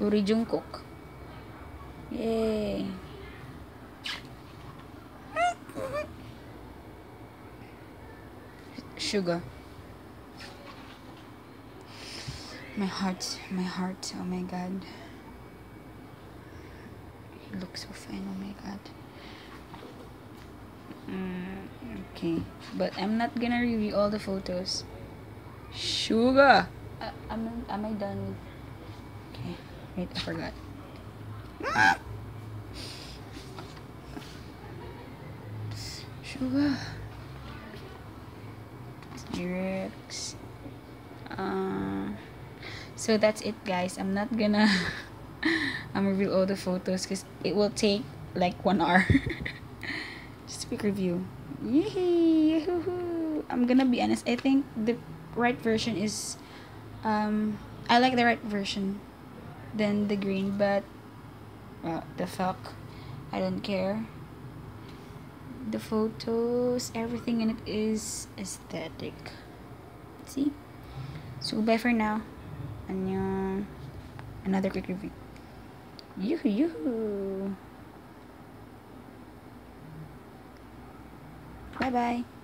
Uri Jungkook. Yay. Suga. My heart, my heart, oh my god. He looks so fine, oh my god. Mm, okay, but I'm not gonna review all the photos. Suga! Uh, am, am I done? Okay, wait, I forgot. Suga. Lyrics. Uh, so that's it, guys. I'm not gonna I'm reveal all the photos because it will take like one hour. Just a quick review. Yee I'm gonna be honest. I think the right version is um I like the right version than the green, but well, the fuck, I don't care. The photos, everything in it is aesthetic. See? So bye for now. Annyeong. Another quick review. Yoo-hoo, yoo-hoo. Bye-bye.